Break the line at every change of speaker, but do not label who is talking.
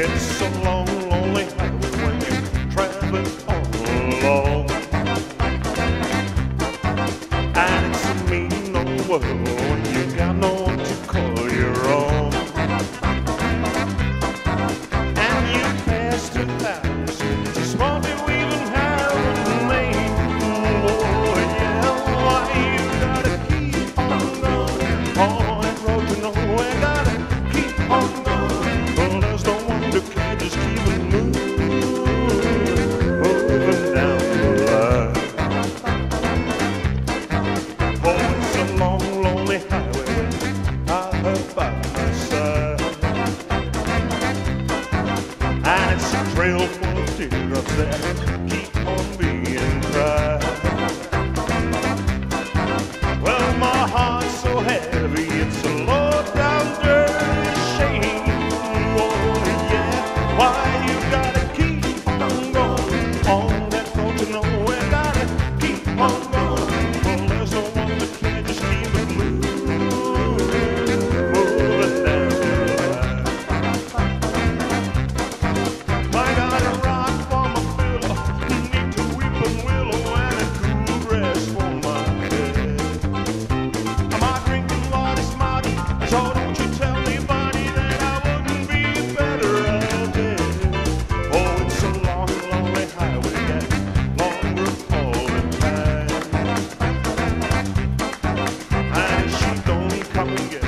It's a long, lonely highway when you're traveling all alone. And it's a mean old world. Well, my heart's so heavy weekend.